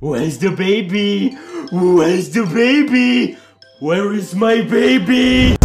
Where's the baby? Where's the baby? Where is my baby?